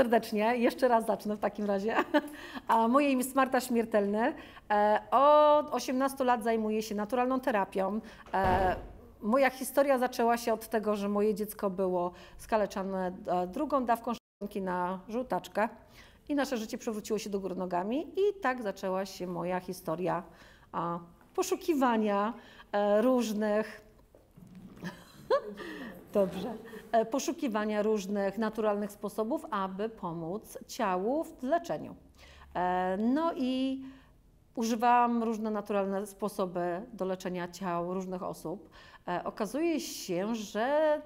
Serdecznie. Jeszcze raz zacznę w takim razie. A moje imię jest Marta Śmiertelny. E, od 18 lat zajmuję się naturalną terapią. E, moja historia zaczęła się od tego, że moje dziecko było skaleczane e, drugą dawką szczepionki na żółtaczkę i nasze życie przewróciło się do góry nogami i tak zaczęła się moja historia poszukiwania różnych Dobrze. E, poszukiwania różnych naturalnych sposobów, aby pomóc ciału w leczeniu. E, no i używałam różne naturalne sposoby do leczenia ciał różnych osób. E, okazuje się, że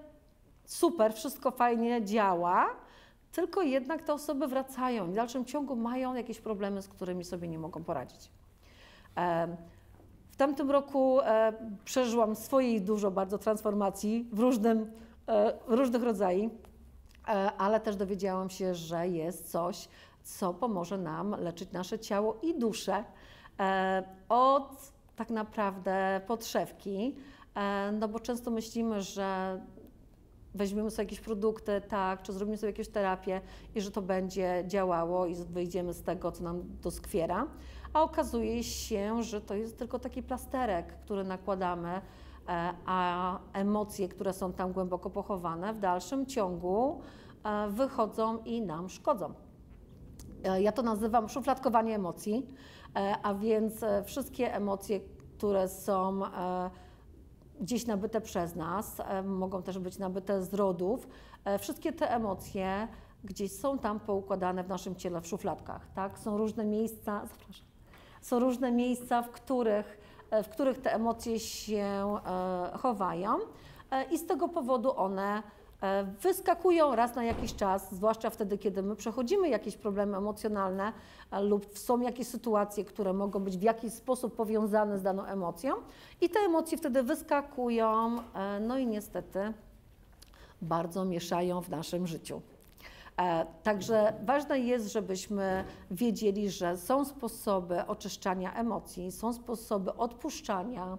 super, wszystko fajnie działa, tylko jednak te osoby wracają i w dalszym ciągu mają jakieś problemy, z którymi sobie nie mogą poradzić. W tamtym roku przeżyłam swojej dużo bardzo transformacji w różnym różnych rodzajów, e, ale też dowiedziałam się, że jest coś, co pomoże nam leczyć nasze ciało i duszę e, od tak naprawdę podszewki, no bo często myślimy, że weźmiemy sobie jakieś produkty, tak, czy zrobimy sobie jakieś terapię i że to będzie działało i wyjdziemy z tego, co nam doskwiera, a okazuje się, że to jest tylko taki plasterek, który nakładamy E, a emocje, które są tam głęboko pochowane, w dalszym ciągu e, wychodzą i nam szkodzą. E, ja to nazywam szufladkowanie emocji, a więc wszystkie emocje, które są gdzieś nabyte przez nas, mogą też być nabyte z rodów, wszystkie te emocje gdzieś są tam poukładane w naszym ciele w szufladkach. Tak? Są różne miejsca, zapraszam, są różne miejsca, w których E, w których te emocje się e, chowają e, i z tego powodu one wyskakują raz na jakiś czas, zwłaszcza wtedy, kiedy my przechodzimy jakieś problemy emocjonalne lub są jakieś sytuacje, które mogą być w jakiś sposób powiązane z daną emocją i te emocje wtedy wyskakują, no i niestety bardzo mieszają w naszym życiu. E, także ważne jest, żebyśmy wiedzieli, że są sposoby oczyszczania emocji, są sposoby odpuszczania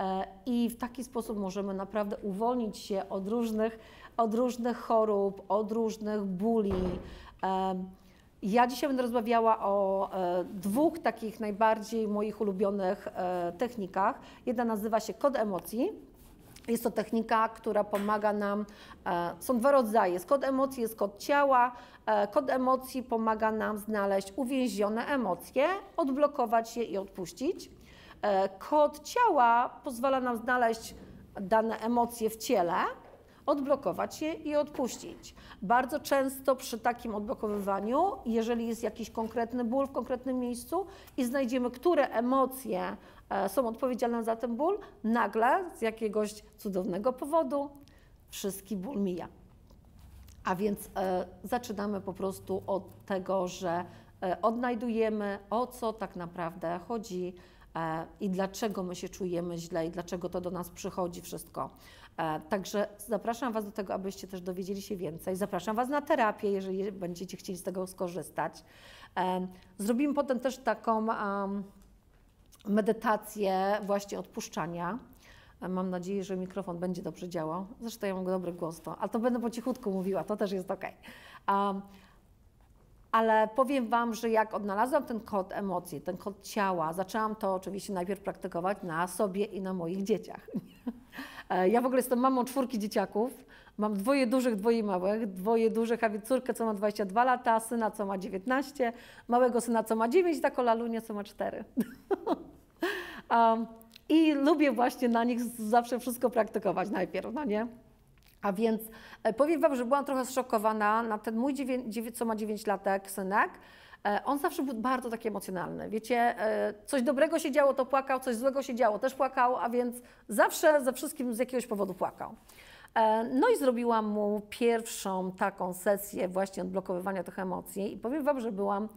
e, i w taki sposób możemy naprawdę uwolnić się od różnych, od różnych chorób, od różnych bóli. E, ja dzisiaj będę rozmawiała o dwóch takich najbardziej moich ulubionych technikach. Jedna nazywa się kod emocji, jest to technika, która pomaga nam, e, są dwa rodzaje, jest kod emocji, jest kod ciała. E, kod emocji pomaga nam znaleźć uwięzione emocje, odblokować je i odpuścić. E, kod ciała pozwala nam znaleźć dane emocje w ciele, odblokować je i odpuścić. Bardzo często przy takim odblokowywaniu, jeżeli jest jakiś konkretny ból w konkretnym miejscu i znajdziemy, które emocje e, są odpowiedzialne za ten ból, nagle z jakiegoś cudownego powodu wszystki ból mija. A więc e, zaczynamy po prostu od tego, że e, odnajdujemy, o co tak naprawdę chodzi i dlaczego my się czujemy źle i dlaczego to do nas przychodzi wszystko. E, także zapraszam Was do tego, abyście też dowiedzieli się więcej. Zapraszam Was na terapię, jeżeli będziecie chcieli z tego skorzystać. E, zrobimy potem też taką medytację właśnie odpuszczania. E, mam nadzieję, że mikrofon będzie dobrze działał. Zresztą ja mam dobry głos, to, ale to będę po cichutku mówiła, to też jest ok. Ale powiem Wam, że jak odnalazłam ten kod emocji, ten kod ciała, zaczęłam to oczywiście najpierw praktykować na sobie i na moich dzieciach. E, ja w ogóle jestem mamą czwórki dzieciaków. Mam dwoje dużych, dwoje małych. Dwoje dużych, a więc córkę, co ma 22 lata, syna, co ma 19, małego syna, co ma 9, taką lalunię, co ma 4. um, I lubię właśnie na nich zawsze wszystko praktykować najpierw, no nie? A więc e, powiem Wam, że byłam trochę zszokowana na ten mój, co ma 9 latek, synek. E, on zawsze był bardzo taki emocjonalny. Wiecie, e, coś dobrego się działo, to płakał, coś złego się działo, też płakał, a więc zawsze ze wszystkim z jakiegoś powodu płakał. No i zrobiłam mu pierwszą taką sesję właśnie odblokowywania tych emocji i powiem Wam, że byłam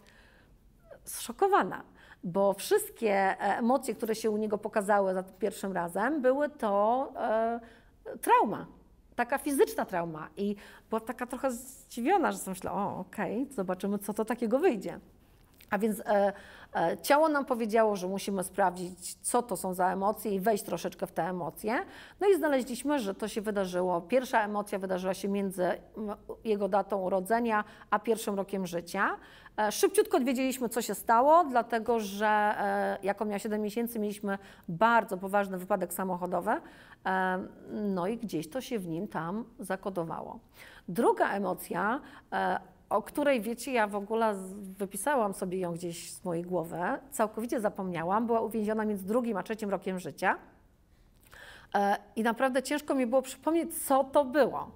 zszokowana, bo wszystkie emocje, które się u niego pokazały za tym pierwszym razem, były to trauma taka fizyczna trauma i była taka trochę zdziwiona, że myślę, o okej, okay, zobaczymy, co to takiego wyjdzie. A więc e, e, ciało nam powiedziało, że musimy sprawdzić, co to są za emocje i wejść troszeczkę w te emocje. No i znaleźliśmy, że to się wydarzyło. Pierwsza emocja wydarzyła się między jego datą urodzenia a pierwszym rokiem życia. E, szybciutko wiedzieliśmy, co się stało, dlatego że e, jak on miał 7 miesięcy, mieliśmy bardzo poważny wypadek samochodowy. E, no i gdzieś to się w nim tam zakodowało. Druga emocja, e, o której wiecie, ja w ogóle wypisałam sobie ją gdzieś z mojej głowy, całkowicie zapomniałam, była uwięziona między drugim a trzecim rokiem życia. E, I naprawdę ciężko mi było przypomnieć, co to było.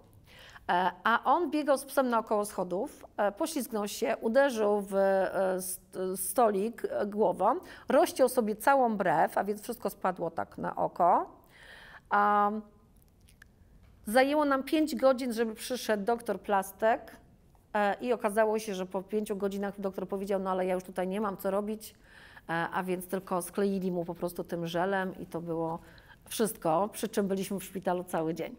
E, A on biegał z psem naokoło schodów, e, poślizgnął się, uderzył w st- stolik głową, rozciął sobie całą brew, a więc wszystko spadło tak na oko. Zajęło nam 5 godzin, żeby przyszedł doktor Plastek i okazało się, że po 5 godzinach doktor powiedział, no ale ja już tutaj nie mam co robić, e, a więc tylko skleili mu po prostu tym żelem i to było wszystko, przy czym byliśmy w szpitalu cały dzień.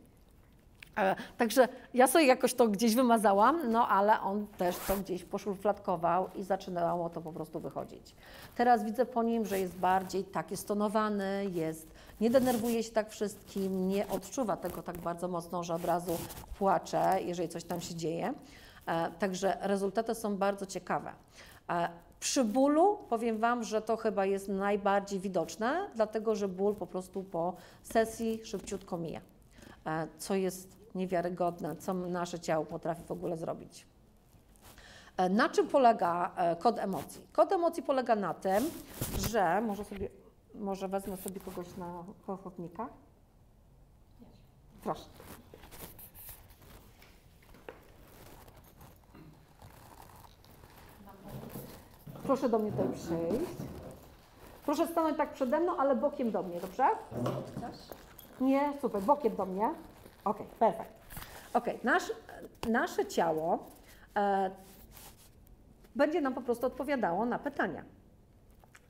E, Także ja sobie jakoś to gdzieś wymazałam, no ale on też to gdzieś poszufladkował i zaczynało to po prostu wychodzić. Teraz widzę po nim, że jest bardziej taki stonowany, jest, nie denerwuje się tak wszystkim, nie odczuwa tego tak bardzo mocno, że od razu płacze, jeżeli coś tam się dzieje. E, Także rezultaty są bardzo ciekawe. E, Przy bólu powiem Wam, że to chyba jest najbardziej widoczne, dlatego że ból po prostu po sesji szybciutko mija e, co jest niewiarygodne, co nasze ciało potrafi w ogóle zrobić. Na czym polega kod emocji? Kod emocji polega na tym, że może sobie, może wezmę sobie kogoś na ochotnika. Proszę. Proszę do mnie tutaj przyjść. Proszę stanąć tak przede mną, ale bokiem do mnie, dobrze? Nie, super, bokiem do mnie. Ok, perfekt. Ok, nasz, nasze ciało e, będzie nam po prostu odpowiadało na pytania.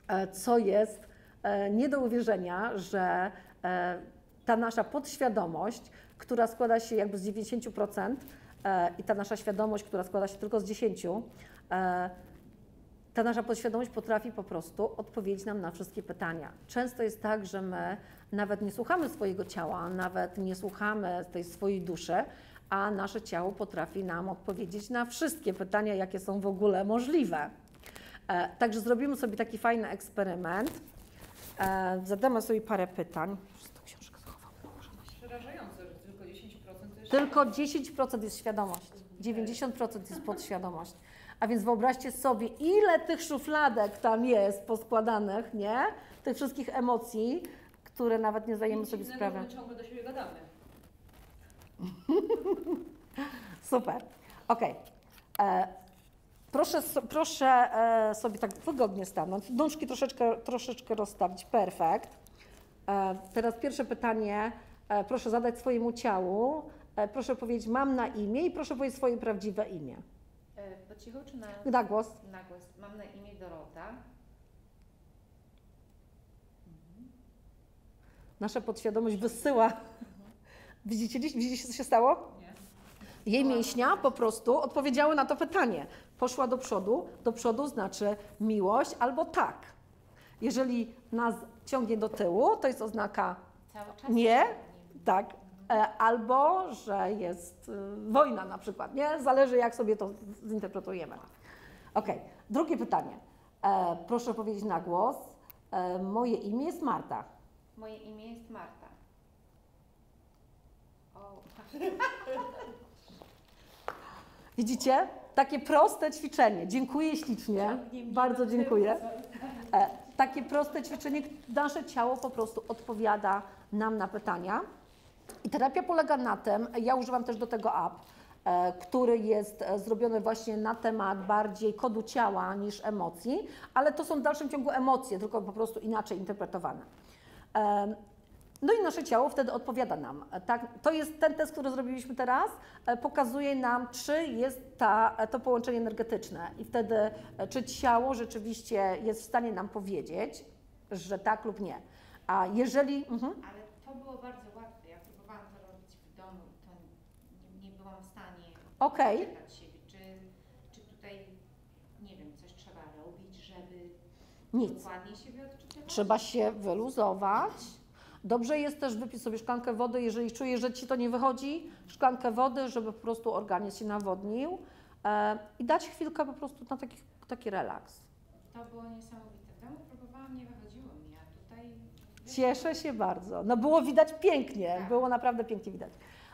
E, co jest e, nie do uwierzenia, że e, ta nasza podświadomość, która składa się jakby z 90% e, i ta nasza świadomość, która składa się tylko z 10%, e, ta nasza podświadomość potrafi po prostu odpowiedzieć nam na wszystkie pytania. Często jest tak, że my nawet nie słuchamy swojego ciała, nawet nie słuchamy tej swojej duszy, a nasze ciało potrafi nam odpowiedzieć na wszystkie pytania, jakie są w ogóle możliwe. E, Także zrobimy sobie taki fajny eksperyment. E, Zadamy sobie parę pytań. Książkę na Przerażające, że tylko 10% to jest tylko 10% jest świadomość, 90% jest podświadomość. A więc wyobraźcie sobie, ile tych szufladek tam jest poskładanych, nie? Tych wszystkich emocji, które nawet nie zdajemy sobie sprawy. My ciągle do siebie gadamy. Super. Ok. E, proszę, proszę e, sobie tak wygodnie stanąć. Nóżki troszeczkę, troszeczkę rozstawić. Perfekt. E, teraz pierwsze pytanie. E, proszę zadać swojemu ciału. E, proszę powiedzieć, mam na imię i proszę powiedzieć swoje prawdziwe imię. E, Po cichu czy na, Na głos. na głos? Mam na imię Dorota. Nasza podświadomość wysyła. Widzicie, widzicie, co się stało? Nie? Jej mięśnia po prostu odpowiedziały na to pytanie. Poszła do przodu. Do przodu znaczy miłość albo tak. Jeżeli nas ciągnie do tyłu, to jest oznaka? Nie? tak. E, Albo, że jest y, wojna na przykład, nie? Zależy jak sobie to zinterpretujemy. Ok, drugie pytanie. E, proszę powiedzieć na głos. E, moje imię jest Marta. Moje imię jest Marta. O, Widzicie? Takie proste ćwiczenie. Dziękuję ślicznie. Bardzo dziękuję. E, takie proste ćwiczenie, nasze ciało po prostu odpowiada nam na pytania. I terapia polega na tym, ja używam też do tego app, e, który jest e, zrobiony właśnie na temat bardziej kodu ciała niż emocji, ale to są w dalszym ciągu emocje, tylko po prostu inaczej interpretowane. No i nasze ciało wtedy odpowiada nam. E, Tak, to jest ten test, który zrobiliśmy teraz, pokazuje nam, czy jest ta, to połączenie energetyczne i wtedy, czy ciało rzeczywiście jest w stanie nam powiedzieć, że tak lub nie. A jeżeli... Mhm. ale to było bardzo łatwe. Ja próbowałam to robić w domu i to nie, nie byłam w stanie Okej. siebie. Czy, czy tutaj, nie wiem, coś trzeba robić, Nic. Dokładnie siebie odczytywać? Trzeba się wyluzować. Dobrze jest też wypić sobie szklankę wody, jeżeli czujesz, że ci to nie wychodzi, szklankę wody, żeby po prostu organizm się nawodnił e, i dać chwilkę po prostu na taki, taki relaks. To było niesamowite. Domu próbowałam, nie wychodziło mi, a tutaj... Cieszę się bardzo. No było widać pięknie, Tak. było naprawdę pięknie widać.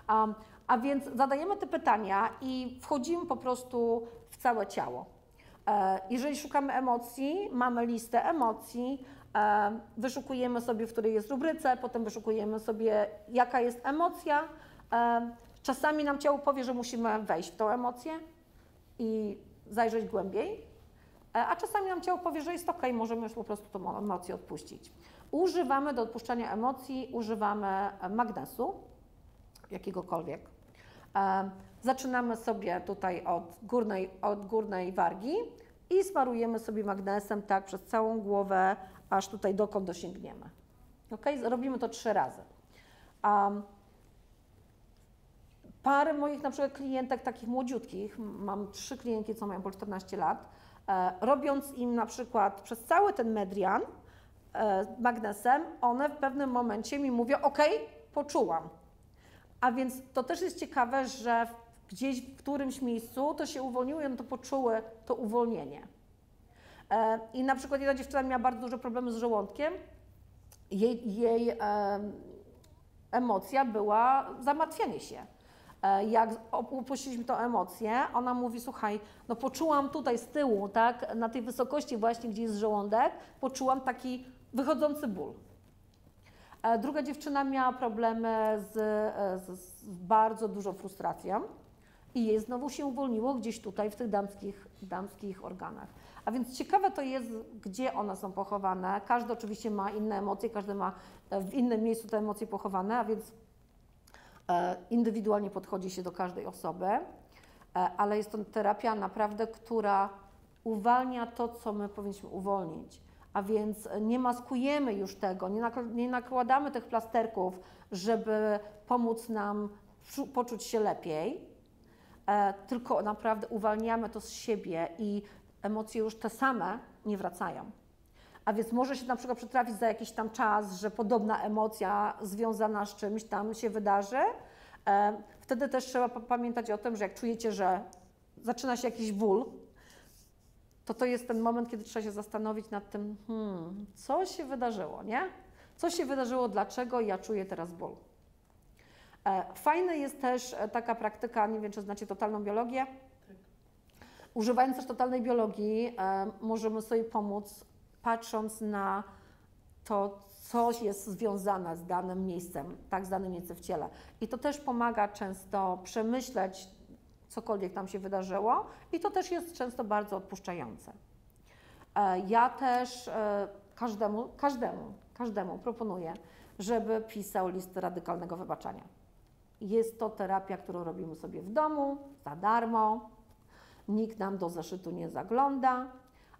Um, a więc zadajemy te pytania i wchodzimy po prostu w całe ciało. E, jeżeli szukamy emocji, mamy listę emocji, e, wyszukujemy sobie, w której jest rubryce, potem wyszukujemy sobie, jaka jest emocja. E, czasami nam ciało powie, że musimy wejść w tą emocję i zajrzeć głębiej, a czasami nam ciało powie, że jest ok, możemy już po prostu tą emocję odpuścić. Używamy do odpuszczania emocji, używamy magnesu, jakiegokolwiek. E, Zaczynamy sobie tutaj od górnej, od górnej wargi i smarujemy sobie magnesem tak przez całą głowę, aż tutaj dokąd dosięgniemy. Ok? Robimy to trzy razy. Um, parę moich na przykład klientek takich młodziutkich, mam trzy klientki, co mają po 14 lat, e, robiąc im na przykład przez cały ten medrian e, magnesem, one w pewnym momencie mi mówią, ok, poczułam. A więc to też jest ciekawe, że gdzieś w którymś miejscu to się uwolniło i one to poczuły, to uwolnienie. E, I na przykład jedna dziewczyna miała bardzo duże problemy z żołądkiem. Jej, jej em, emocja była zamartwianie się. E, Jak op- upuściliśmy tą emocję, ona mówi, słuchaj, no poczułam tutaj z tyłu, tak, na tej wysokości właśnie, gdzie jest żołądek, poczułam taki wychodzący ból. E, Druga dziewczyna miała problemy z, e, z, z bardzo dużą frustracją i jej znowu się uwolniło gdzieś tutaj w tych damskich, damskich organach. A więc ciekawe to jest, gdzie one są pochowane. Każdy oczywiście ma inne emocje, każdy ma e, w innym miejscu te emocje pochowane, a więc indywidualnie podchodzi się do każdej osoby, ale jest to terapia naprawdę, która uwalnia to, co my powinniśmy uwolnić. A więc nie maskujemy już tego, nie, nie nakładamy tych plasterków, żeby pomóc nam czu- poczuć się lepiej, e, tylko naprawdę uwalniamy to z siebie i emocje już te same nie wracają. A więc może się na przykład przytrafić za jakiś tam czas, że podobna emocja związana z czymś tam się wydarzy. E, Wtedy też trzeba pa- pamiętać o tym, że jak czujecie, że zaczyna się jakiś ból, to to jest ten moment, kiedy trzeba się zastanowić nad tym, hmm, co się wydarzyło, nie? Co się wydarzyło, dlaczego ja czuję teraz ból. E, Fajna jest też e, taka praktyka, nie wiem czy znacie totalną biologię. Używając też totalnej biologii, e, możemy sobie pomóc, patrząc na to, co jest związane z danym miejscem, tak, z danym miejscem w ciele. I to też pomaga często przemyśleć cokolwiek tam się wydarzyło i to też jest często bardzo odpuszczające. E, Ja też e, każdemu, każdemu, każdemu proponuję, żeby pisał list radykalnego wybaczenia. Jest to terapia, którą robimy sobie w domu, za darmo. Nikt nam do zeszytu nie zagląda,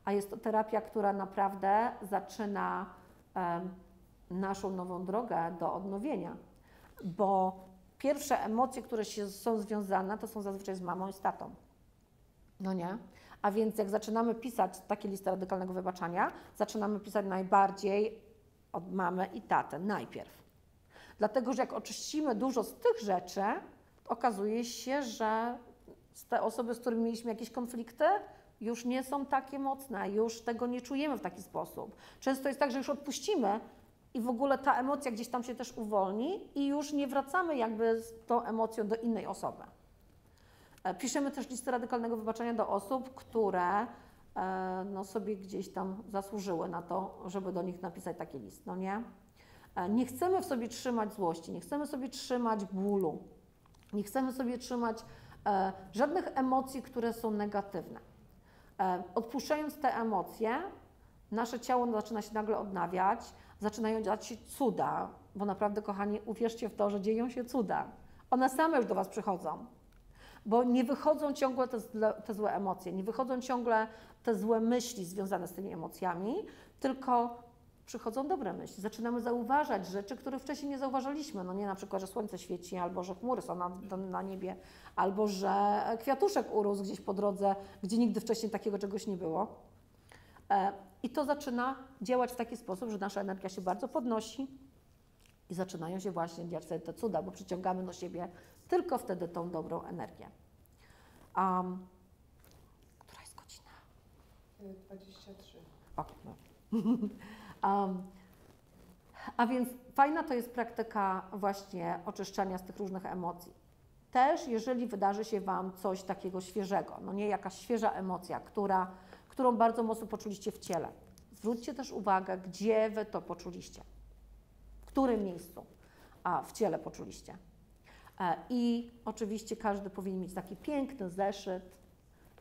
a jest to terapia, która naprawdę zaczyna em, naszą nową drogę do odnowienia, bo pierwsze emocje, które się są związane, to są zazwyczaj z mamą i z tatą. No nie? A więc jak zaczynamy pisać takie listy radykalnego wybaczania, zaczynamy pisać najbardziej od mamy i tatę najpierw. Dlatego, że jak oczyścimy dużo z tych rzeczy, okazuje się, że te osoby, z którymi mieliśmy jakieś konflikty, już nie są takie mocne, już tego nie czujemy w taki sposób. Często jest tak, że już odpuścimy i w ogóle ta emocja gdzieś tam się też uwolni i już nie wracamy jakby z tą emocją do innej osoby. E, Piszemy też listy radykalnego wybaczenia do osób, które e, no, sobie gdzieś tam zasłużyły na to, żeby do nich napisać taki list, no nie? E, Nie chcemy w sobie trzymać złości, nie chcemy sobie trzymać bólu, nie chcemy sobie trzymać żadnych emocji, które są negatywne. Odpuszczając te emocje, nasze ciało zaczyna się nagle odnawiać, zaczynają dziać się cuda, bo naprawdę, kochani, uwierzcie w to, że dzieją się cuda. One same już do Was przychodzą, bo nie wychodzą ciągle te te złe emocje, nie wychodzą ciągle te złe myśli związane z tymi emocjami, tylko przychodzą dobre myśli. Zaczynamy zauważać rzeczy, których wcześniej nie zauważaliśmy. No nie na przykład, że słońce świeci, albo że chmury są na, na, na niebie, albo że kwiatuszek urósł gdzieś po drodze, gdzie nigdy wcześniej takiego czegoś nie było. I to zaczyna działać w taki sposób, że nasza energia się bardzo podnosi i zaczynają się właśnie dziać te cuda, bo przyciągamy do siebie tylko wtedy tą dobrą energię. Um, która jest godzina? 23. O, no. um, a więc fajna to jest praktyka właśnie oczyszczania z tych różnych emocji. Też jeżeli wydarzy się Wam coś takiego świeżego, no nie jakaś świeża emocja, która, którą bardzo mocno poczuliście w ciele. Zwróćcie też uwagę, gdzie Wy to poczuliście. W którym miejscu a, w ciele poczuliście. E, I oczywiście każdy powinien mieć taki piękny zeszyt,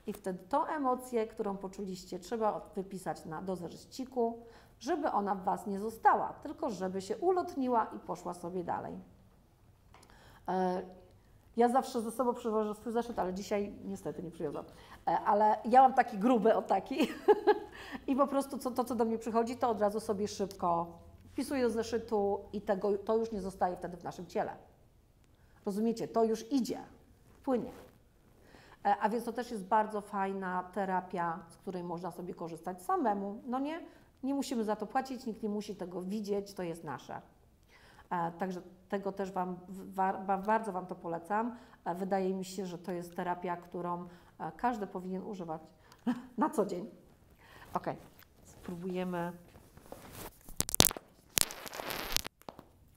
i wtedy tą emocję, którą poczuliście, trzeba wypisać na do zeszyciku, żeby ona w Was nie została, tylko żeby się ulotniła i poszła sobie dalej. Ja zawsze ze sobą przywożę swój zeszyt, ale dzisiaj niestety nie przywiozłam. E, Ale ja mam taki gruby, o taki. I po prostu co, to, co do mnie przychodzi, to od razu sobie szybko wpisuję do zeszytu i tego, to już nie zostaje wtedy w naszym ciele. Rozumiecie? To już idzie, płynie. E, A więc to też jest bardzo fajna terapia, z której można sobie korzystać samemu. No nie, nie musimy za to płacić, nikt nie musi tego widzieć, to jest nasze. E, Także tego też wam, wa, wa, bardzo Wam to polecam. E, Wydaje mi się, że to jest terapia, którą e, każdy powinien używać na co dzień. Ok, spróbujemy.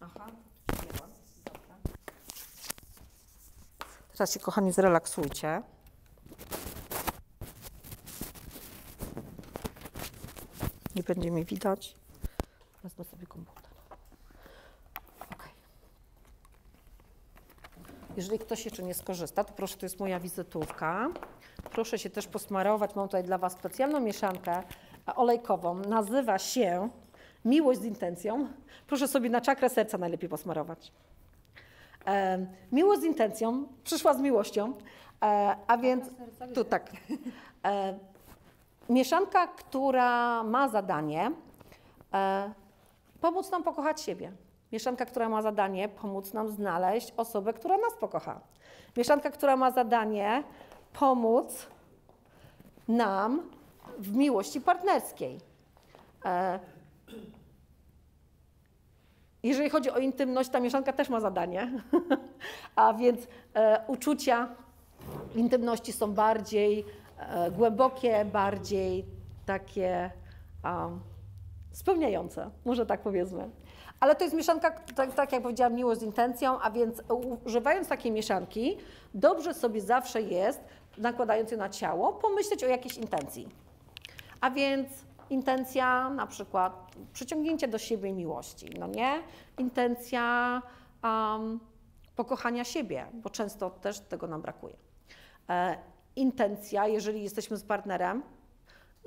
Aha. Dobra. Teraz się, kochani, zrelaksujcie. Nie będzie mi widać. Wezmę sobie komputer. Jeżeli ktoś jeszcze nie skorzysta, to proszę, to jest moja wizytówka. Proszę się też posmarować. Mam tutaj dla Was specjalną mieszankę e, olejkową. Nazywa się Miłość z intencją. Proszę sobie na czakrę serca najlepiej posmarować. E, miłość z intencją, przyszła z miłością, e, a więc tu tak. E, mieszanka, która ma zadanie e, pomóc nam pokochać siebie. Mieszanka, która ma zadanie pomóc nam znaleźć osobę, która nas pokocha. Mieszanka, która ma zadanie pomóc nam w miłości partnerskiej. E, jeżeli chodzi o intymność, ta mieszanka też ma zadanie, a więc e, uczucia intymności są bardziej e, głębokie, bardziej takie spełniające, może tak powiedzmy. Ale to jest mieszanka, tak, tak jak powiedziałam, miłość z intencją, a więc używając takiej mieszanki, dobrze sobie zawsze jest, nakładając ją na ciało, pomyśleć o jakiejś intencji. A więc intencja na przykład przyciągnięcia do siebie miłości, no nie? Intencja um, pokochania siebie, bo często też tego nam brakuje. E, intencja, jeżeli jesteśmy z partnerem,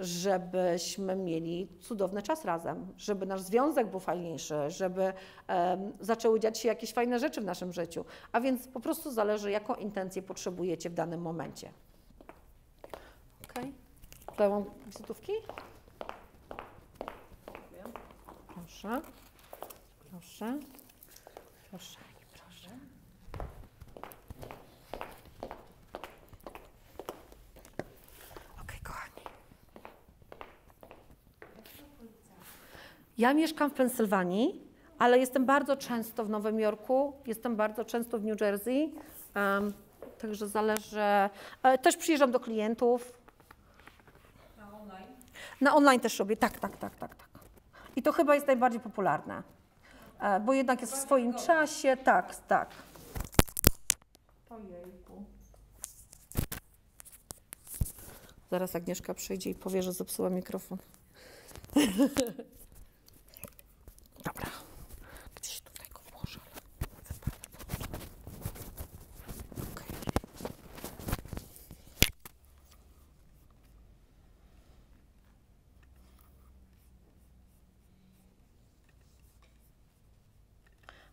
żebyśmy mieli cudowny czas razem, żeby nasz związek był fajniejszy, żeby em, zaczęły dziać się jakieś fajne rzeczy w naszym życiu. A więc po prostu zależy, jaką intencję potrzebujecie w danym momencie. Ok? Dałam wizytówki? Proszę. Proszę. Proszę. Ok, kochani. Ja mieszkam w Pensylwanii, ale jestem bardzo często w Nowym Jorku, jestem bardzo często w New Jersey, em, także zależy. e, Też przyjeżdżam do klientów. Na online. Na online też robię, tak, tak, tak, tak, tak. I to chyba jest najbardziej popularne, e, bo jednak jest w swoim czasie, tak, tak. Ojejku. Zaraz Agnieszka przyjdzie i powie, że zepsuła mikrofon. Dobra. Gdzieś tutaj go. Okej.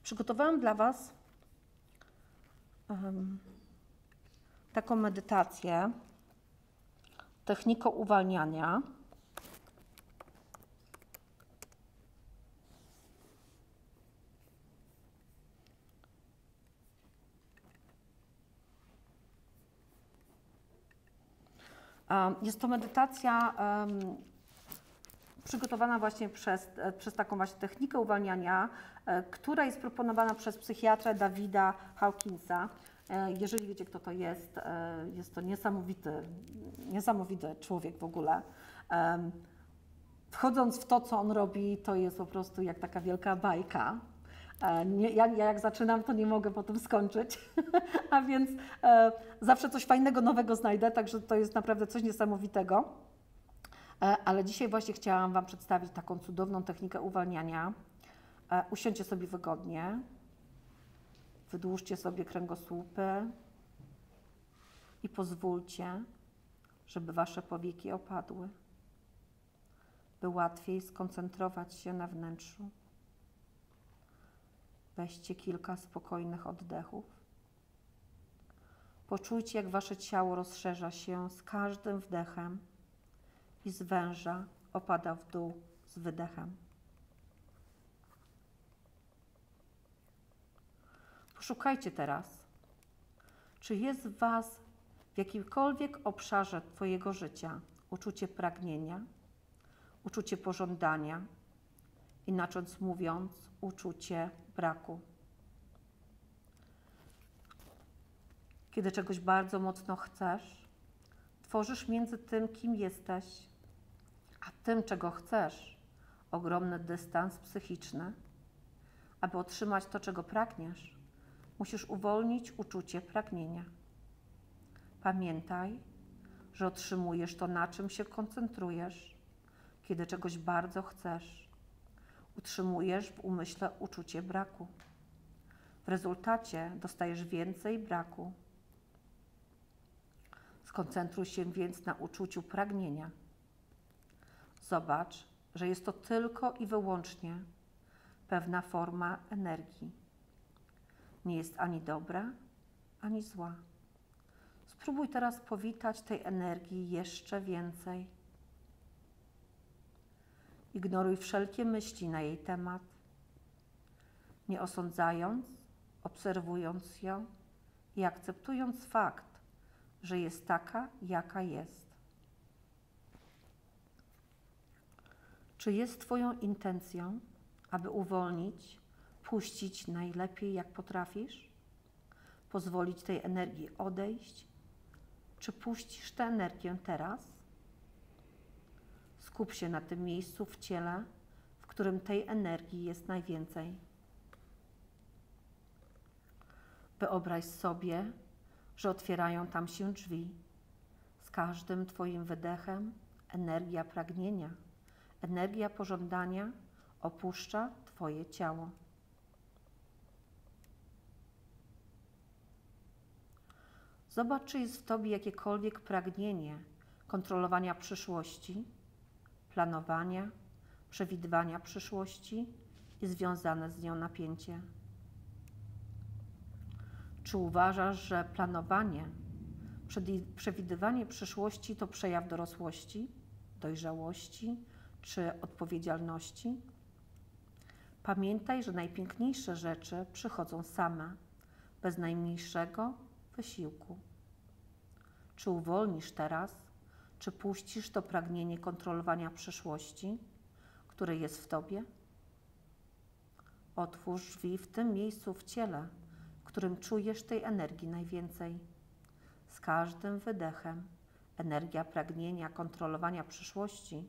Przygotowałam dla Was em, taką medytację, techniką uwalniania. Jest to medytacja przygotowana właśnie przez, e, przez taką właśnie technikę uwalniania, e, która jest proponowana przez psychiatrę Dawida Hawkinsa. E, Jeżeli wiecie, kto to jest, jest to niesamowity, niesamowity człowiek w ogóle. Wchodząc w to, co on robi, to jest po prostu jak taka wielka bajka. Nie, ja, ja jak zaczynam, to nie mogę potem skończyć, a więc e, zawsze coś fajnego, nowego znajdę, także to jest naprawdę coś niesamowitego. E, ale dzisiaj właśnie chciałam Wam przedstawić taką cudowną technikę uwalniania. E, usiądźcie sobie wygodnie, wydłużcie sobie kręgosłupy i pozwólcie, żeby Wasze powieki opadły, by łatwiej skoncentrować się na wnętrzu. Weźcie kilka spokojnych oddechów. Poczujcie, jak wasze ciało rozszerza się z każdym wdechem i zwęża, opada w dół z wydechem. Poszukajcie teraz, czy jest w Was w jakimkolwiek obszarze Twojego życia uczucie pragnienia, uczucie pożądania, inaczej mówiąc, uczucie braku. Kiedy czegoś bardzo mocno chcesz, tworzysz między tym, kim jesteś, a tym, czego chcesz, ogromny dystans psychiczny. Aby otrzymać to, czego pragniesz, musisz uwolnić uczucie pragnienia. Pamiętaj, że otrzymujesz to, na czym się koncentrujesz, kiedy czegoś bardzo chcesz. Utrzymujesz w umyśle uczucie braku. W rezultacie dostajesz więcej braku. Skoncentruj się więc na uczuciu pragnienia. Zobacz, że jest to tylko i wyłącznie pewna forma energii. Nie jest ani dobra, ani zła. Spróbuj teraz powitać tej energii jeszcze więcej. Ignoruj wszelkie myśli na jej temat, nie osądzając, obserwując ją i akceptując fakt, że jest taka, jaka jest. Czy jest Twoją intencją, aby uwolnić, puścić najlepiej jak potrafisz? Pozwolić tej energii odejść? Czy puścisz tę energię teraz? Skup się na tym miejscu w ciele, w którym tej energii jest najwięcej. Wyobraź sobie, że otwierają tam się drzwi. Z każdym Twoim wydechem energia pragnienia, energia pożądania opuszcza Twoje ciało. Zobacz, czy jest w Tobie jakiekolwiek pragnienie kontrolowania przyszłości, planowania, przewidywania przyszłości i związane z nią napięcie. Czy uważasz, że planowanie, przewidywanie przyszłości to przejaw dorosłości, dojrzałości czy odpowiedzialności? Pamiętaj, że najpiękniejsze rzeczy przychodzą same, bez najmniejszego wysiłku. Czy uwolnisz teraz, czy puścisz to pragnienie kontrolowania przyszłości, które jest w tobie? Otwórz drzwi w tym miejscu w ciele, w którym czujesz tej energii najwięcej. Z każdym wydechem energia pragnienia kontrolowania przyszłości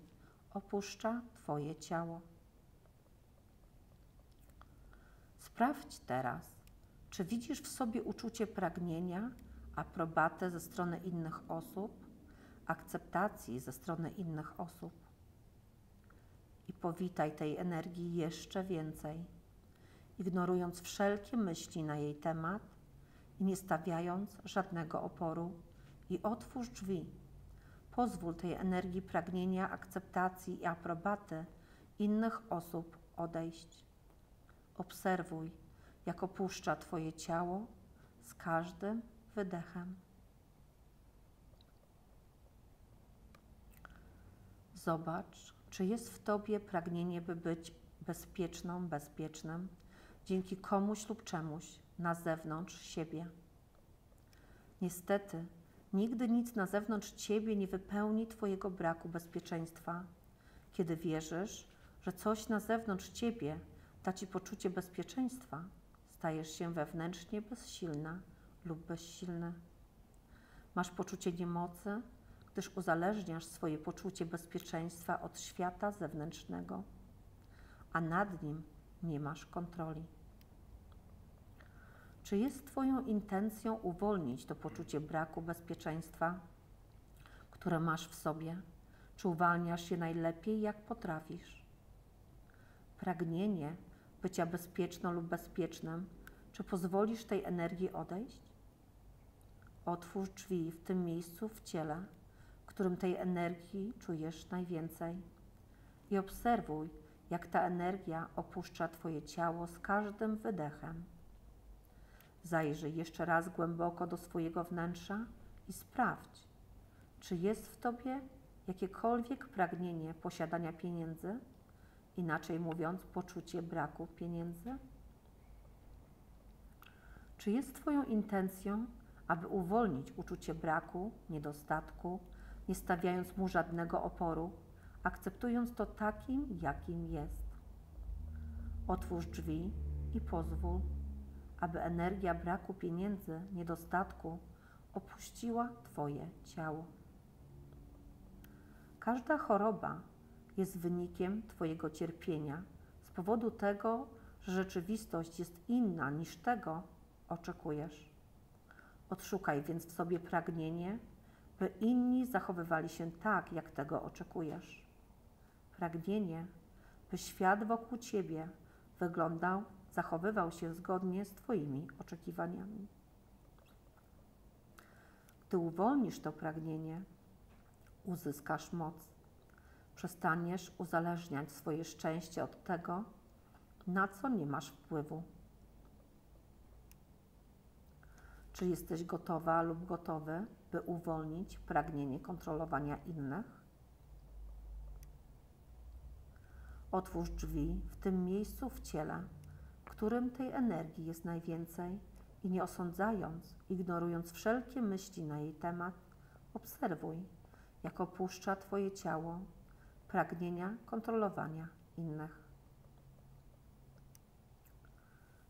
opuszcza Twoje ciało. Sprawdź teraz, czy widzisz w sobie uczucie pragnienia, aprobatę ze strony innych osób, akceptacji ze strony innych osób. I powitaj tej energii jeszcze więcej, ignorując wszelkie myśli na jej temat i nie stawiając żadnego oporu. I otwórz drzwi. Pozwól tej energii pragnienia, akceptacji i aprobaty innych osób odejść. Obserwuj, jak opuszcza Twoje ciało z każdym wydechem. Zobacz, czy jest w Tobie pragnienie, by być bezpieczną, bezpiecznym dzięki komuś lub czemuś na zewnątrz siebie. Niestety, nigdy nic na zewnątrz Ciebie nie wypełni Twojego braku bezpieczeństwa, Kiedy wierzysz, że coś na zewnątrz ciebie da ci poczucie bezpieczeństwa, stajesz się wewnętrznie bezsilna lub bezsilny. Masz poczucie niemocy, gdyż uzależniasz swoje poczucie bezpieczeństwa od świata zewnętrznego, a nad nim nie masz kontroli. Czy jest Twoją intencją uwolnić to poczucie braku bezpieczeństwa, które masz w sobie? Czy uwalniasz je najlepiej, jak potrafisz? Pragnienie bycia bezpieczną lub bezpiecznym, czy pozwolisz tej energii odejść? Otwórz drzwi w tym miejscu w ciele, którym tej energii czujesz najwięcej i obserwuj, jak ta energia opuszcza Twoje ciało z każdym wydechem. Zajrzyj jeszcze raz głęboko do swojego wnętrza i sprawdź, czy jest w Tobie jakiekolwiek pragnienie posiadania pieniędzy, inaczej mówiąc, poczucie braku pieniędzy? Czy jest Twoją intencją, aby uwolnić uczucie braku, niedostatku, nie stawiając mu żadnego oporu, akceptując to takim, jakim jest? Otwórz drzwi i pozwól, aby energia braku pieniędzy, niedostatku opuściła Twoje ciało. Każda choroba jest wynikiem Twojego cierpienia z powodu tego, że rzeczywistość jest inna niż tego oczekujesz. Odszukaj więc w sobie pragnienie, by inni zachowywali się tak, jak tego oczekujesz. Pragnienie, by świat wokół Ciebie wyglądał, zachowywał się zgodnie z Twoimi oczekiwaniami. Gdy uwolnisz to pragnienie, uzyskasz moc. Przestaniesz uzależniać swoje szczęście od tego, na co nie masz wpływu. Czy jesteś gotowa lub gotowy, by uwolnić pragnienie kontrolowania innych? Otwórz drzwi w tym miejscu w ciele, w którym tej energii jest najwięcej i nie osądzając, ignorując wszelkie myśli na jej temat, obserwuj, jak opuszcza Twoje ciało pragnienia kontrolowania innych.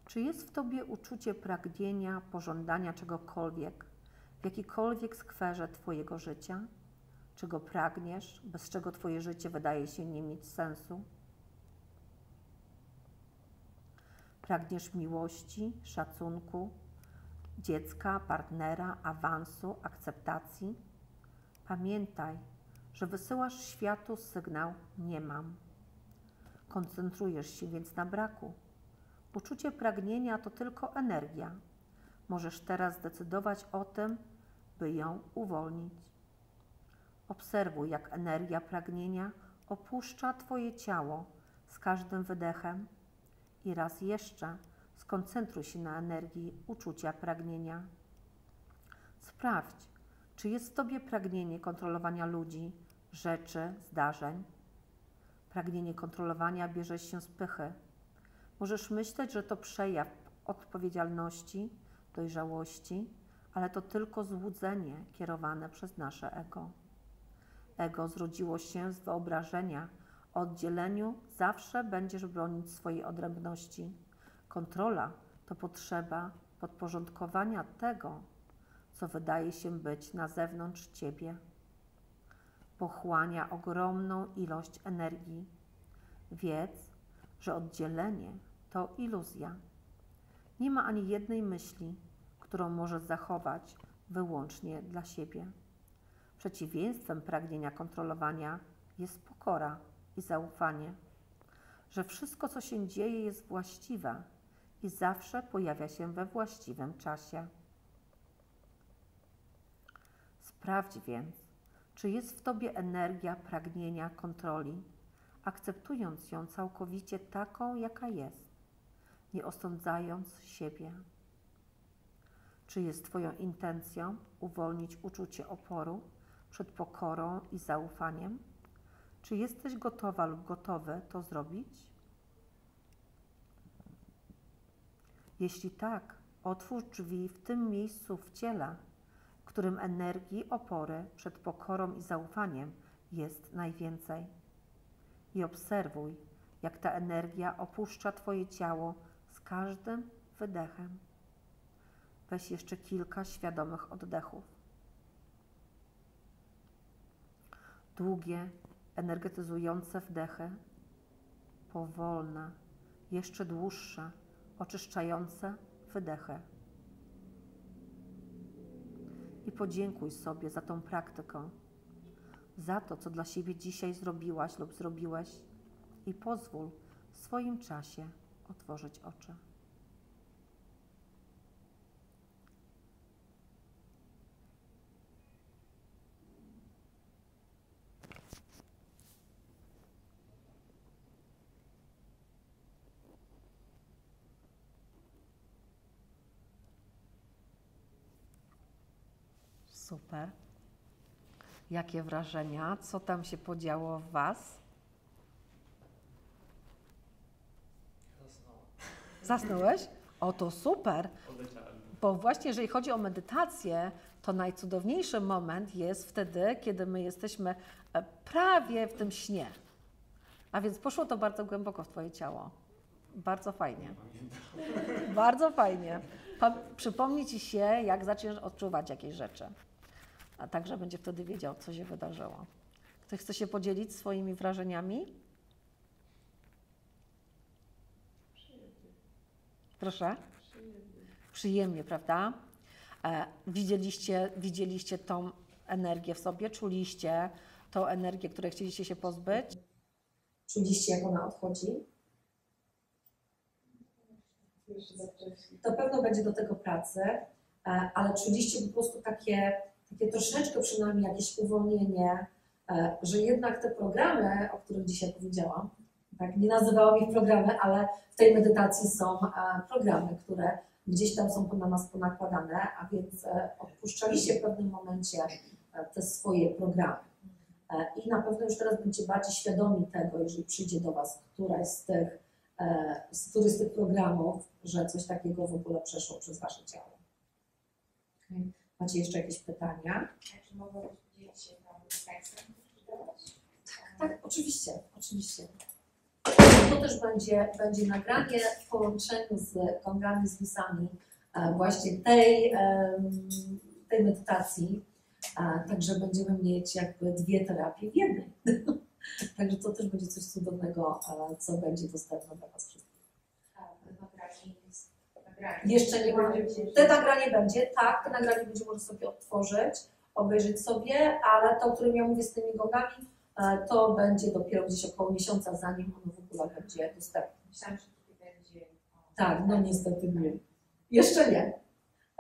Czy jest w Tobie uczucie pragnienia, pożądania czegokolwiek, w jakikolwiek skwerze Twojego życia? Czego pragniesz, bez czego Twoje życie wydaje się nie mieć sensu? Pragniesz miłości, szacunku, dziecka, partnera, awansu, akceptacji? Pamiętaj, że wysyłasz światu sygnał nie mam. Koncentrujesz się więc na braku. Uczucie pragnienia to tylko energia. Możesz teraz zdecydować o tym, by ją uwolnić. Obserwuj, jak energia pragnienia opuszcza Twoje ciało z każdym wydechem i raz jeszcze skoncentruj się na energii uczucia pragnienia. Sprawdź, czy jest w Tobie pragnienie kontrolowania ludzi, rzeczy, zdarzeń. Pragnienie kontrolowania bierze się z pychy. Możesz myśleć, że to przejaw odpowiedzialności, dojrzałości, ale to tylko złudzenie kierowane przez nasze ego. Ego zrodziło się z wyobrażenia o oddzieleniu, zawsze będziesz bronić swojej odrębności. Kontrola to potrzeba podporządkowania tego, co wydaje się być na zewnątrz ciebie. Pochłania ogromną ilość energii. Wiedz, że oddzielenie to iluzja. Nie ma ani jednej myśli, którą możesz zachować wyłącznie dla siebie. Przeciwieństwem pragnienia kontrolowania jest pokora i zaufanie, że wszystko, co się dzieje, jest właściwe i zawsze pojawia się we właściwym czasie. Sprawdź więc, czy jest w tobie energia pragnienia kontroli, akceptując ją całkowicie taką, jaka jest, nie osądzając siebie. Czy jest Twoją intencją uwolnić uczucie oporu przed pokorą i zaufaniem? Czy jesteś gotowa lub gotowy to zrobić? Jeśli tak, otwórz drzwi w tym miejscu w ciele, w którym energii opory przed pokorą i zaufaniem jest najwięcej. i obserwuj, jak ta energia opuszcza Twoje ciało z każdym wydechem. Weź jeszcze kilka świadomych oddechów. Długie, energetyzujące wdechy, powolne, jeszcze dłuższe, oczyszczające wydechy. I podziękuj sobie za tą praktykę, za to, co dla siebie dzisiaj zrobiłaś lub zrobiłeś, i pozwól w swoim czasie otworzyć oczy. Super. Jakie wrażenia? Co tam się podziało w Was? Zasnąłeś? O, to super. Bo właśnie jeżeli chodzi o medytację, to najcudowniejszy moment jest wtedy, kiedy my jesteśmy e, prawie w tym śnie. A więc poszło to bardzo głęboko w Twoje ciało. Bardzo fajnie. Bardzo fajnie. Pa- przypomni Ci się, jak zaczniesz odczuwać jakieś rzeczy. A także będzie wtedy wiedział, co się wydarzyło. Ktoś chce się podzielić swoimi wrażeniami? Proszę? Przyjemnie, prawda? E, widzieliście, widzieliście tą energię w sobie, czuliście tą energię, której chcieliście się pozbyć? Czuliście, jak ona odchodzi? To pewno będzie do tego pracy, e, ale czuliście po prostu takie, takie troszeczkę przynajmniej jakieś uwolnienie, e, że jednak te programy, o których dzisiaj powiedziałam, tak, nie nazywałam ich programy, ale w tej medytacji są e, programy, które gdzieś tam są na nas ponakładane, a więc e, odpuszczaliście w pewnym momencie te swoje programy. I na pewno już teraz będziecie bardziej świadomi tego, jeżeli przyjdzie do Was któraś z tych, z któryś z tych programów, że coś takiego w ogóle przeszło przez Wasze ciało. Macie jeszcze jakieś pytania? Czy podzielić się tam tekstem, dałaś? Tak, oczywiście, oczywiście. To też będzie, będzie nagranie w połączeniu z kongami z lisami e, właśnie tej, tej medytacji. E, Także będziemy mieć jakby dwie terapie w jednej. Także to też będzie coś cudownego, e, co będzie dostępne dla Was wszystkich. A, nagranie jest nagranie. Jeszcze nie ma. Będzie- Te nagranie będzie, tak, te nagranie będzie można sobie odtworzyć, obejrzeć sobie, ale to, o którym ja mówię z tymi gongami, e, to będzie dopiero gdzieś około miesiąca, zanim ono w ogóle będzie dostępne. Myślałam, że to będzie. o, Tak, no niestety nie. Jeszcze nie.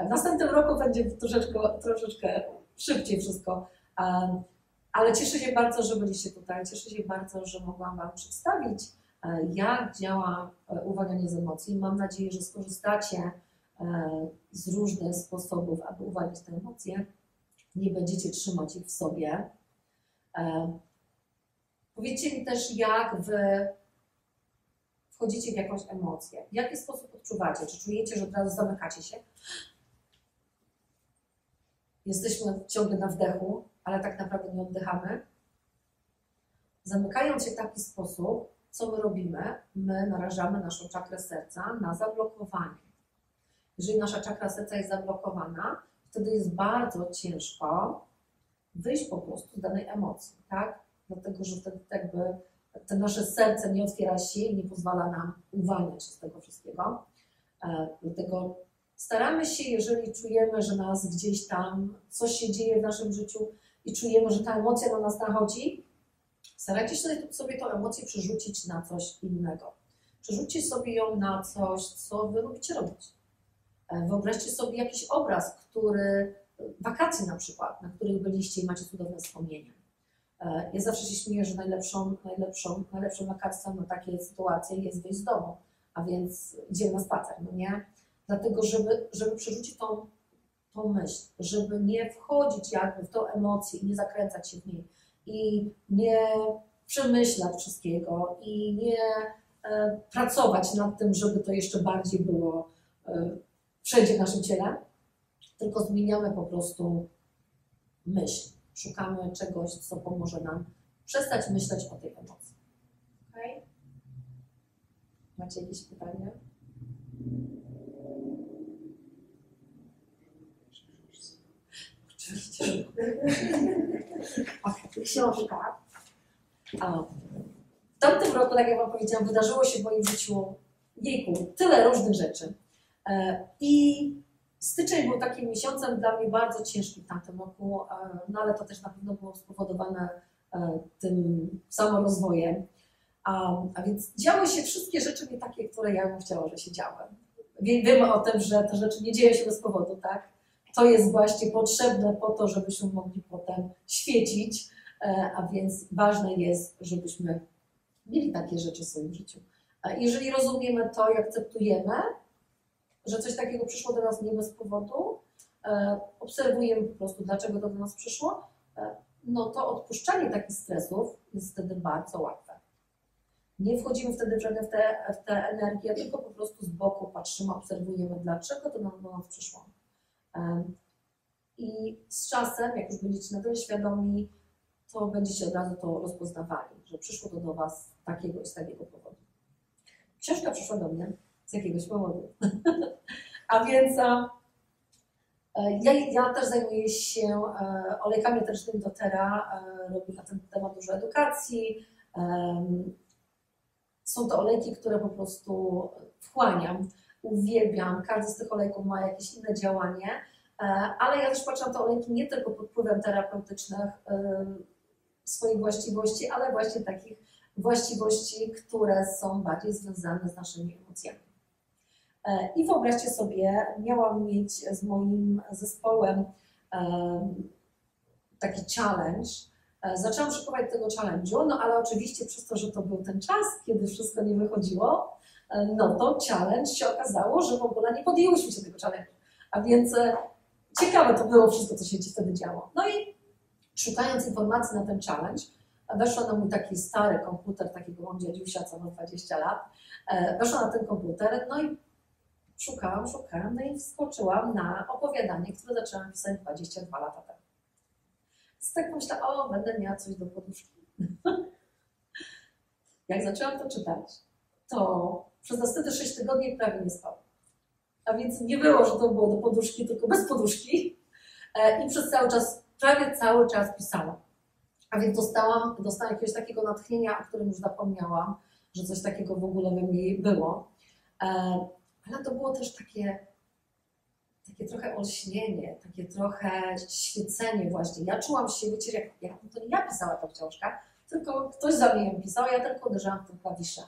W następnym roku będzie troszeczkę, troszeczkę szybciej wszystko. Um, ale cieszę się bardzo, że byliście tutaj. Cieszę się bardzo, że mogłam Wam przedstawić, e, jak działa e, uwalnianie z emocji. Mam nadzieję, że skorzystacie e, z różnych sposobów, aby uwalniać te emocje. Nie będziecie trzymać ich w sobie. E, Powiedzcie mi też, jak Wy wchodzicie w jakąś emocję. W jaki sposób odczuwacie? Czy czujecie, że od razu zamykacie się? Jesteśmy ciągle na wdechu, ale tak naprawdę nie oddychamy. Zamykając się w taki sposób, co my robimy? My narażamy naszą czakrę serca na zablokowanie. Jeżeli nasza czakra serca jest zablokowana, wtedy jest bardzo ciężko wyjść po prostu z danej emocji, tak? Dlatego, że wtedy jakby to nasze serce nie otwiera się i nie pozwala nam uwalniać się z tego wszystkiego. E, Dlatego staramy się, jeżeli czujemy, że nas gdzieś tam coś się dzieje w naszym życiu i czujemy, że ta emocja na nas nachodzi, starajcie się sobie tą emocję przerzucić na coś innego. Przerzućcie sobie ją na coś, co wy lubicie robić. E, Wyobraźcie sobie jakiś obraz, który, wakacje na przykład, na których byliście i macie cudowne wspomnienia. E, Ja zawsze się śmieję, że najlepszą, najlepszą, najlepszą wakacją na takie sytuacje jest wyjść z domu, a więc idziemy na spacer, no nie? Dlatego, żeby, żeby przerzucić tą, tą myśl, żeby nie wchodzić jakby w tą emocję i nie zakręcać się w niej i nie przemyślać wszystkiego i nie e, pracować nad tym, żeby to jeszcze bardziej było e, wszędzie w naszym ciele, tylko zmieniamy po prostu myśl. Szukamy czegoś, co pomoże nam przestać myśleć o tej emocji. Okay? Macie jakieś pytania? Oczywiście. Książka. A, w tamtym roku, tak jak Wam powiedziałam, wydarzyło się w moim życiu jejku, tyle różnych rzeczy. E, I styczeń był takim miesiącem dla mnie bardzo ciężkim w tamtym roku, e, no ale to też na pewno było spowodowane e, tym samorozwojem. A, a więc działy się wszystkie rzeczy nie takie, które ja bym chciała, że się działy. Wie- Wiemy o tym, że te rzeczy nie dzieją się bez powodu, tak? To jest właśnie potrzebne po to, żebyśmy mogli potem świecić, e, a więc ważne jest, żebyśmy mieli takie rzeczy w swoim życiu. Jeżeli rozumiemy to i akceptujemy, że coś takiego przyszło do nas nie bez powodu, e, obserwujemy po prostu, dlaczego to do nas przyszło, e, no to odpuszczanie takich stresów jest wtedy bardzo łatwe. Nie wchodzimy wtedy żadne w te, w te energie, tylko po prostu z boku patrzymy, obserwujemy, dlaczego to nam do nas przyszło. I z czasem, jak już będziecie na tyle świadomi, to będziecie od razu to rozpoznawali, że przyszło to do Was takiego i z takiego powodu. Książka przyszła do mnie z jakiegoś powodu. A więc e, ja, ja też zajmuję się e, olejkami eterycznymi do Tera, e, robię na ten temat dużo edukacji. Są to olejki, które po prostu wchłaniam, uwielbiam. Każdy z tych olejków ma jakieś inne działanie, e, ale ja też patrzę na te olejki nie tylko pod wpływem terapeutycznych swoich właściwości, ale właśnie takich właściwości, które są bardziej związane z naszymi emocjami. E, I wyobraźcie sobie, miałam mieć z moim zespołem em, taki challenge. E, Zaczęłam szykować tego challenge'u, no ale oczywiście przez to, że to był ten czas, kiedy wszystko nie wychodziło, no to challenge się okazało, że w ogóle nie podjęłyśmy się tego challenge. A więc e, ciekawe to było wszystko, co się wtedy działo. No i szukając informacji na ten challenge, weszłam na mój taki stary komputer, takiego mam dziadziusia, co ma 20 lat. E, Weszłam na ten komputer, no i szukałam, szukałam, no i wskoczyłam na opowiadanie, które zaczęłam pisać 22 lata temu. Więc tak pomyślałam, o, będę miała coś do poduszki. Jak zaczęłam to czytać, to przez następne 6 tygodni prawie nie spałam. A więc nie było, że to było do poduszki, tylko bez poduszki. E, I przez cały czas, prawie cały czas pisałam. A więc dostałam, dostałam jakiegoś takiego natchnienia, o którym już zapomniałam, że coś takiego w ogóle we mnie było. E, ale to było też takie, takie trochę olśnienie, takie trochę świecenie właśnie. Ja czułam się, wiecie, jak, jak to nie ja pisała ta książka, tylko ktoś za mnie ją pisał, ja tylko uderzałam w tę klawiszę.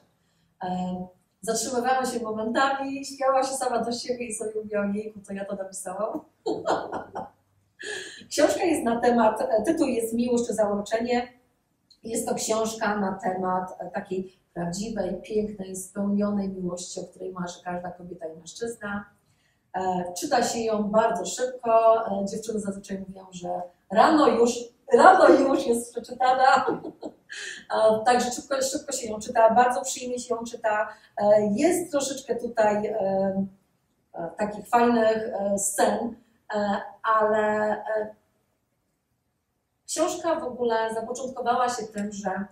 Zatrzymywałam się momentami, śmiałam się sama do siebie i sobie mówiłam, jejku, to ja to napisałam. Książka jest na temat, tytuł jest Miłość czy załączenie. Jest to książka na temat e, takiej prawdziwej, pięknej, spełnionej miłości, o której marzy każda kobieta i mężczyzna. E, Czyta się ją bardzo szybko. E, Dziewczyny zazwyczaj mówią, że rano już, rano już jest przeczytana. Także szybko, szybko się ją czyta, bardzo przyjemnie się ją czyta. E, Jest troszeczkę tutaj e, e, takich fajnych scen, ale książka w ogóle zapoczątkowała się tym, że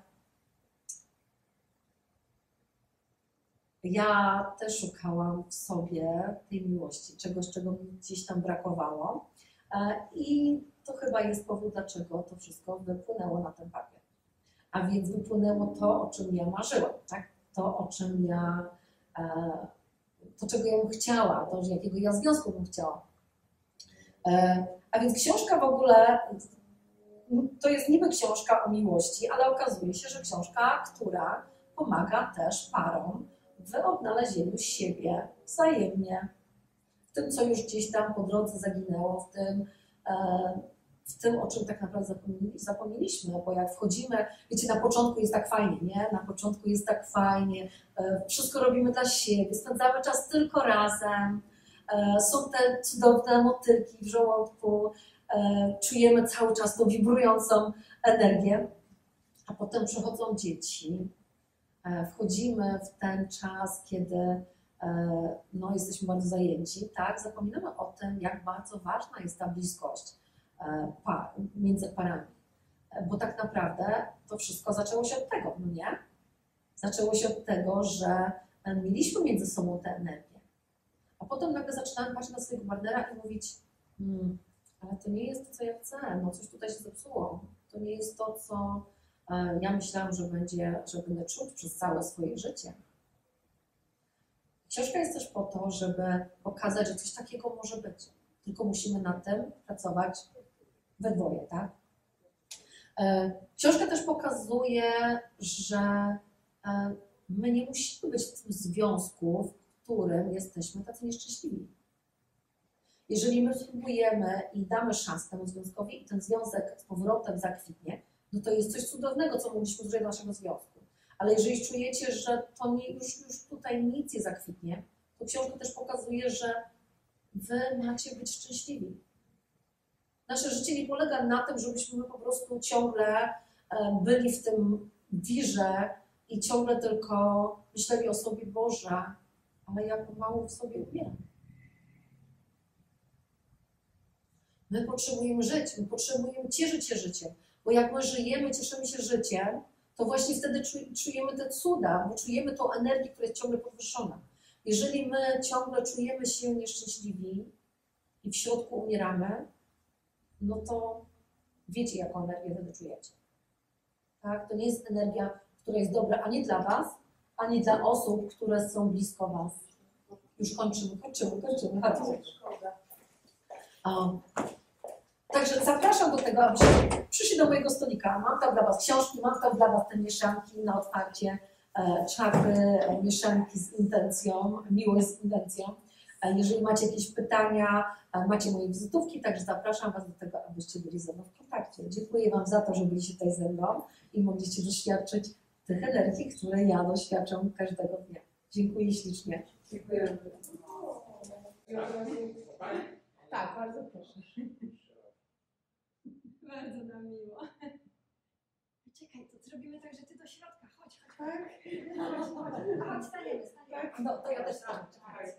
ja też szukałam w sobie tej miłości, czegoś, czego mi gdzieś tam brakowało. I to chyba jest powód, dlaczego to wszystko wypłynęło na ten papier. A więc wypłynęło to, o czym ja marzyłam, tak? To, o czym ja, e, to czego ja bym chciała, to, jakiego ja związku bym chciała. E, A więc książka w ogóle to jest niby książka o miłości, ale okazuje się, że książka, która pomaga też parom w odnalezieniu siebie wzajemnie, w tym, co już gdzieś tam po drodze zaginęło, w tym, e, w tym o czym tak naprawdę zapomnieli, zapomnieliśmy, bo jak wchodzimy, wiecie, na początku jest tak fajnie, nie? Na początku jest tak fajnie, e, wszystko robimy dla siebie, spędzamy czas tylko razem, e, są te cudowne motylki w żołądku, e, czujemy cały czas tą wibrującą energię, a potem przychodzą dzieci, wchodzimy w ten czas, kiedy no, jesteśmy bardzo zajęci, tak, zapominamy o tym, jak bardzo ważna jest ta bliskość e, pa, między parami. E, Bo tak naprawdę to wszystko zaczęło się od tego, no nie? Zaczęło się od tego, że e, mieliśmy między sobą tę energię. A potem nagle zaczynałem patrzeć na swojego partnera i mówić, hmm, ale to nie jest to, co ja chcę, no coś tutaj się zepsuło. To nie jest to, co ja myślałam, że, będzie, że będę czuć przez całe swoje życie. Książka jest też po to, żeby pokazać, że coś takiego może być. Tylko musimy nad tym pracować we dwoje, tak? E, Książka też pokazuje, że e, my nie musimy być w tym związku, w którym jesteśmy tacy nieszczęśliwi. Jeżeli my spróbujemy i damy szansę temu związkowi i ten związek z powrotem zakwitnie, no to jest coś cudownego, co mogliśmy zrobić dla naszego związku. Ale jeżeli czujecie, że to nie, już, już tutaj nic nie zakwitnie, to książka też pokazuje, że wy macie być szczęśliwi. Nasze życie nie polega na tym, żebyśmy po prostu ciągle e, byli w tym wirze i ciągle tylko myśleli o sobie, Boże, ale ja pomału w sobie umieram. My potrzebujemy żyć, my potrzebujemy cieszyć się życiem, bo jak my żyjemy, cieszymy się życiem, to właśnie wtedy czu- czujemy te cuda, bo czujemy tą energię, która jest ciągle podwyższona. Jeżeli my ciągle czujemy się nieszczęśliwi i w środku umieramy, no to wiecie, jaką energię wtedy czujecie. Tak? To nie jest energia, która jest dobra ani dla Was, ani dla osób, które są blisko Was. Już kończymy, kończymy, kończymy. Um, Także zapraszam do tego, abyście przyszli do mojego stolika. Mam tam dla Was książki, mam tam dla Was te mieszanki na otwarcie, e, mieszanki z intencją, miłość z intencją. Jeżeli macie jakieś pytania, macie moje wizytówki, także zapraszam Was do tego, abyście byli ze mną w kontakcie. Dziękuję Wam za to, że byliście tutaj ze mną i mogliście doświadczyć tych energii, które ja doświadczam każdego dnia. Dziękuję ślicznie. Dziękuję. Tak, bardzo proszę. Bardzo nam miło. Czekaj, to zrobimy tak, że ty do środka. Chodź, chodź. Tak? Chodź, chodź, staniemy, staniemy. No to ja też Chodź, chodź.